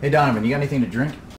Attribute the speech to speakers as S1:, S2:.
S1: Hey Donovan, you got anything to drink?